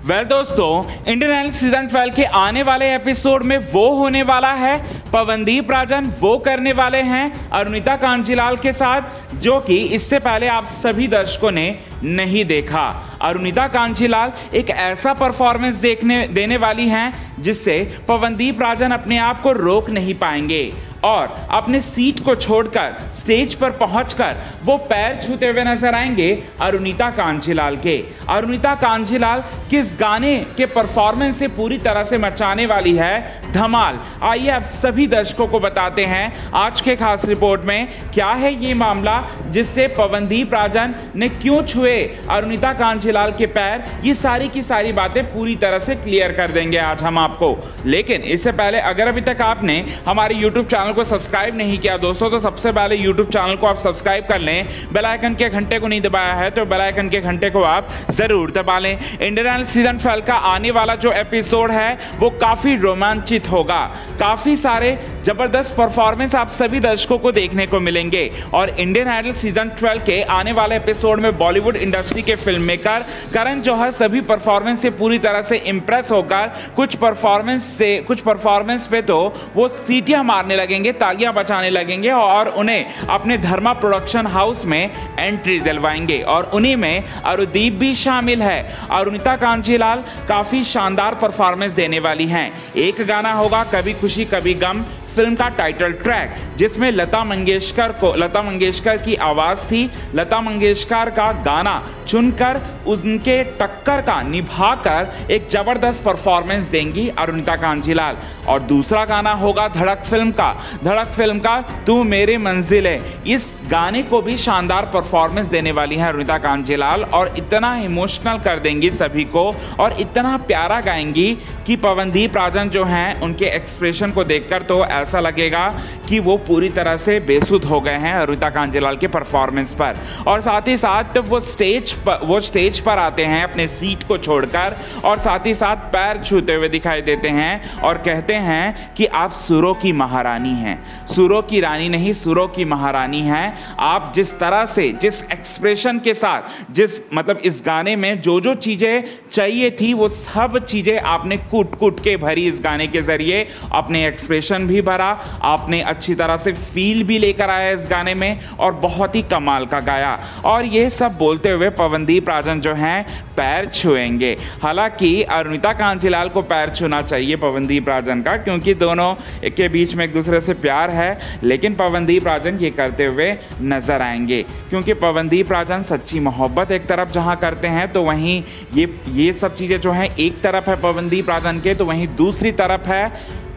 Well well, दोस्तों Indian Idol season 12 के आने वाले एपिसोड में वो होने वाला है पवनदीप राजन वो करने वाले हैं अरुणिता कांजीलाल के साथ जो कि इससे पहले आप सभी दर्शकों ने नहीं देखा। अरुणिता कांचीलाल एक ऐसा परफॉर्मेंस देखने देने वाली हैं जिससे पवनदीप राजन अपने आप को रोक नहीं पाएँगे। और अपने सीट को छोड़कर स्टेज पर पहुंचकर, वो पैर छूते हुए नज़र आएँगे अरुणिता कांचीलाल के। अरुणिता कांचीलाल किस गाने के परफॉर्मेंस से पूरी तरह से मचाने वाली है? धमाल। आइए आप सभी दर्शकों को बताते हैं, आज के खास रिपोर्ट में क्या है ये मामला जिससे पवनदीप राजन ने क्यों छुए अरुणिता कांचीलाल के पैर? ये सारी की सारी बातें पूरी तरह से क्लियर कर देंगे आज हम आपको। लेकिन इससे पहले अगर अभी तक आपने हमारे यूट्यूब चैनल चैनल को सब्सक्राइब नहीं किया दोस्तों तो सबसे पहले यूट्यूब चैनल को आप सब्सक्राइब कर लें। बेलाइकन के घंटे को नहीं दबाया है तो बेलाइकन के घंटे को आप ज़रूर दबा लें। इंडियन सीज़न ट्वेल्व का आने वाला जो एपिसोड है, वो काफ़ी रोमांचित होगा। काफ़ी सारे ज़बरदस्त परफॉर्मेंस आप सभी दर्शकों को देखने को मिलेंगे। और इंडियन आइडल सीज़न 12 के आने वाले एपिसोड में बॉलीवुड इंडस्ट्री के फ़िल्म मेकर करण जौहर सभी परफॉर्मेंस से पूरी तरह से इंप्रेस होकर कुछ परफॉर्मेंस से, कुछ परफॉर्मेंस पे तो वो सीटियाँ मारने लगेंगे, तालियाँ बचाने लगेंगे और उन्हें अपने धर्मा प्रोडक्शन हाउस में एंट्री दिलवाएँगे। और उन्हीं में अरुदीप भी शामिल है। अरुणिता कांचीलाल काफ़ी शानदार परफॉर्मेंस देने वाली हैं। एक गाना होगा, कभी खुशी, कभी गम। फ़िल्म का टाइटल ट्रैक जिसमें लता मंगेशकर को, लता मंगेशकर की आवाज़ थी। लता मंगेशकर का गाना चुनकर उनके टक्कर का निभाकर एक ज़बरदस्त परफॉर्मेंस देंगी अरुणिता कांजीलाल। और दूसरा गाना होगा धड़क फ़िल्म का। धड़क फ़िल्म का, तू मेरे मंजिल है। इस गाने को भी शानदार परफॉर्मेंस देने वाली हैं अरुणिता कांजीलाल और इतना इमोशनल कर देंगी सभी को और इतना प्यारा गाएँगी कि पवनदीप राजन जो हैं, उनके एक्सप्रेशन को देखकर तो ऐसा लगेगा कि वो पूरी तरह से बेसुध हो गए हैं अरुता कांजीलाल के परफॉर्मेंस पर। और साथ ही साथ वो स्टेज पर वो स्टेज पर आते हैं अपने सीट को छोड़कर और साथ ही साथ पैर छूते हुए दिखाई देते हैं और कहते हैं कि आप सुरों की महारानी हैं। सुरों की रानी नहीं, सुरों की महारानी हैं। आप जिस तरह से, जिस एक्सप्रेशन के साथ, जिस मतलब इस गाने में जो जो चीज़ें चाहिए थी, वो सब चीज़ें आपने कूट कूट के भरी इस गाने के ज़रिए। अपने एक्सप्रेशन भी भरा, आपने अच्छी तरह से फील भी लेकर आया इस गाने में और बहुत ही कमाल का गाया। और ये सब बोलते हुए पवनदीप राजन जो हैं पैर छुएँगे। हालाँकि अरुणिता कांचीलाल को पैर छूना चाहिए पवनदीप राजन का, क्योंकि दोनों के बीच में एक दूसरे से प्यार है, लेकिन पवनदीप राजन ये करते हुए नज़र आएँगे। क्योंकि पवनदीप राजन सच्ची मोहब्बत एक तरफ़ जहाँ करते हैं तो वहीं ये ये सब चीज़ें जो हैं एक तरफ़ है पवनदीप राजन के तो वहीं दूसरी तरफ़ है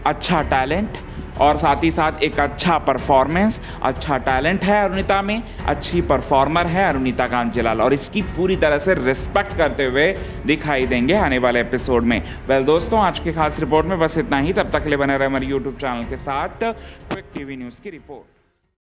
अच्छा टैलेंट और साथ ही साथ एक अच्छा परफॉर्मेंस अच्छा टैलेंट है अरुणिता में, अच्छी परफॉर्मर है अरुणिता कांचीलाल। और इसकी पूरी तरह से रिस्पेक्ट करते हुए दिखाई देंगे आने वाले एपिसोड में। वेल दोस्तों, आज की खास रिपोर्ट में बस इतना ही। तब तक ले बने रहे हमारे यूट्यूब चैनल के साथ क्विक टीवी न्यूज़ की रिपोर्ट